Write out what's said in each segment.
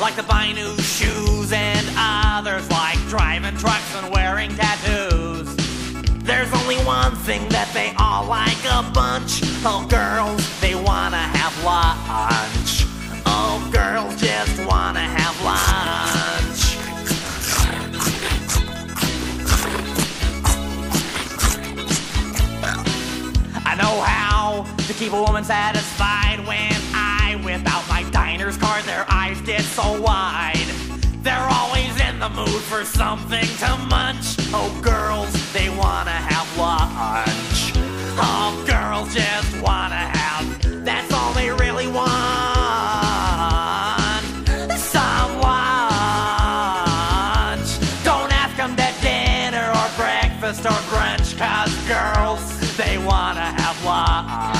like to buy new shoes, and others like driving trucks and wearing tattoos. There's only one thing that they all like a bunch. Oh, girls, they wanna have lunch. Oh, girls just wanna have lunch. I know how to keep a woman satisfied when I whip out my diner's for something to munch. Oh, girls, they wanna have lunch. Oh, girls just wanna have. That's all they really want. Some lunch. Don't ask them to dinner or breakfast or brunch, cause girls, they wanna have lunch.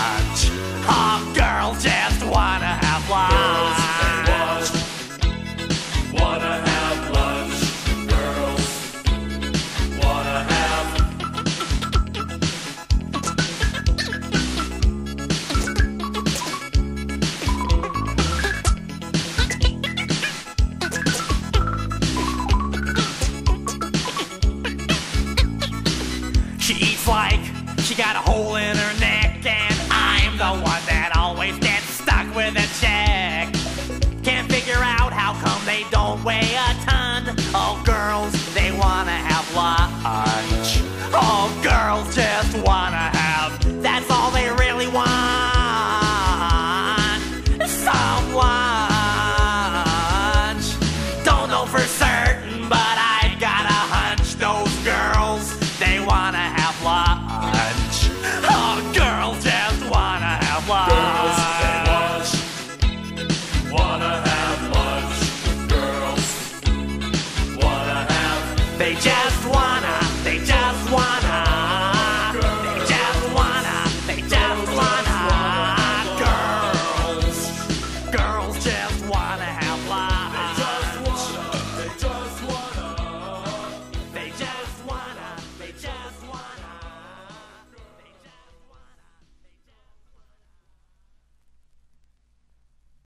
She eats like she got a hole in her neck, and I'm the one that always gets stuck with a check. Can't figure out how come they don't weigh a ton. Oh, girls, they wanna have lunch. Oh, girls just wanna